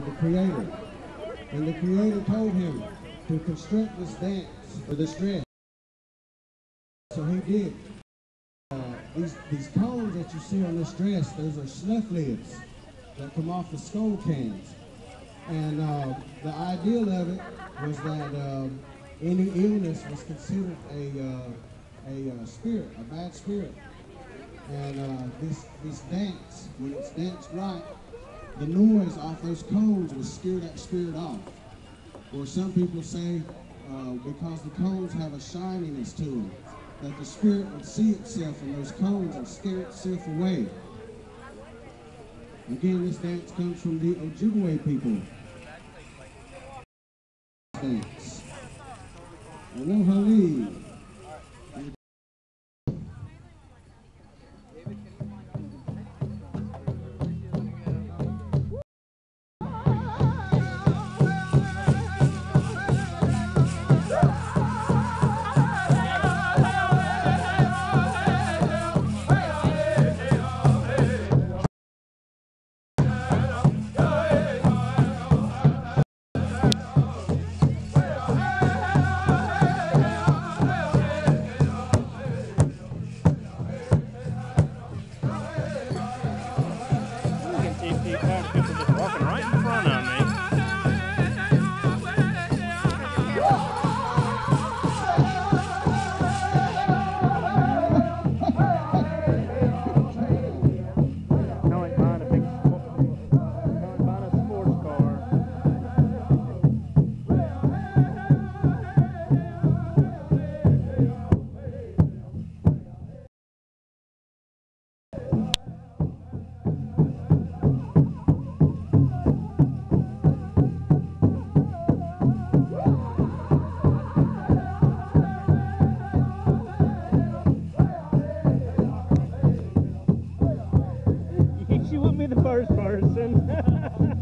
with the Creator. And the Creator told him to construct this dance or this dress. So he did. Uh, these, these cones that you see on this dress, those are snuff lids that come off the Skoal cans. And uh, the ideal of it was that um, any illness was considered a, uh, a uh, spirit, a bad spirit. And uh, this, this dance, when it's danced right, the noise off those cones will scare that spirit off. Or some people say, uh, because the cones have a shininess to them, that the spirit would see itself in those cones and scare itself away. Again, this dance comes from the Ojibwe people. Dance. The first person.